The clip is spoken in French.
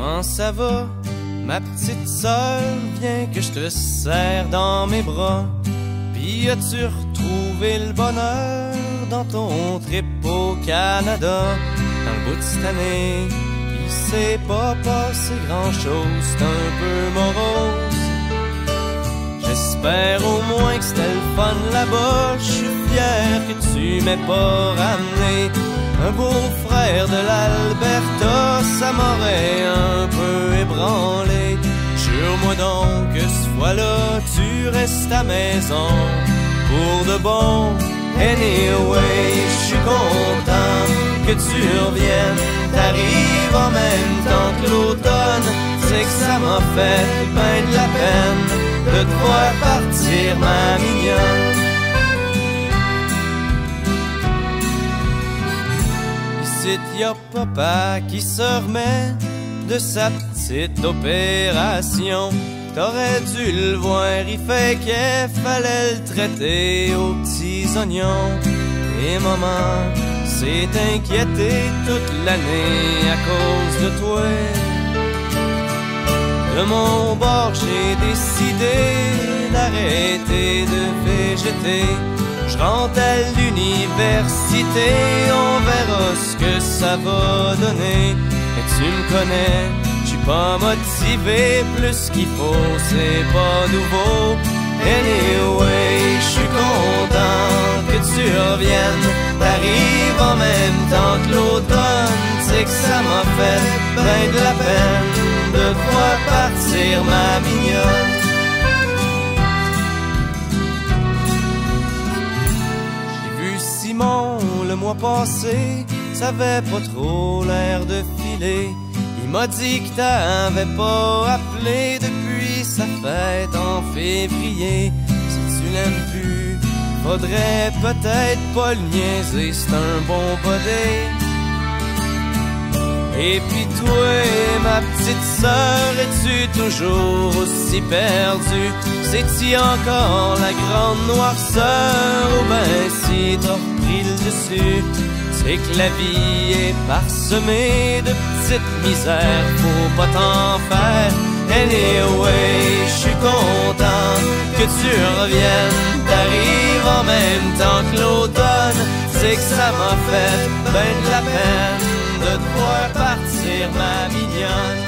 Comment ça va, ma petite sœur? Viens que je te serre dans mes bras. Puis as-tu retrouvé le bonheur dans ton trip au Canada? Dans le bout de cette année, il s'est pas passé grand-chose, c'est un peu morose. J'espère au moins que c'était le fun là-bas. Je suis fier que tu m'aies pas ramené un beau-frère de l'Alberta. Ça m'aurait. Donc que ce fois-là, tu restes à maison pour de bon. Anyway, je suis content que tu reviennes. T'arrives en même temps que l'automne. C'est que ça m'a fait ben de la peine de te voir partir, ma mignonne. Ici, y papa qui se remet de sa petite opération. T'aurais dû le voir, il fait qu'il fallait le traiter aux petits oignons. Et maman s'est inquiétée toute l'année à cause de toi. De mon bord, j'ai décidé d'arrêter de végéter. Je rentre à l'université, on verra ce que ça va donner. Et tu me connais, je suis pas motivé plus qu'il faut, c'est pas nouveau. Anyway, je suis content que tu reviennes. T'arrives en même temps que l'automne, c'est que ça m'a fait ben de la peine de voir partir ma mignonne. J'ai vu Simon le mois passé, ça avait pas trop l'air de Il m'a dit que t'avais pas appelé depuis sa fête en février. Si tu l'aimes plus, faudrait peut-être pas le niaiser, c'est un bon body. Et puis toi, ma petite sœur, es-tu toujours aussi perdue? C'est-tu encore la grande noirceur? Ou ben si t'as repris le dessus? C'est que la vie est parsemée de petites misères, faut pas t'en faire. Anyway, je suis content que tu reviennes, t'arrives en même temps que l'automne. C'est que ça m'a fait ben de la peine de te voir partir, ma mignonne.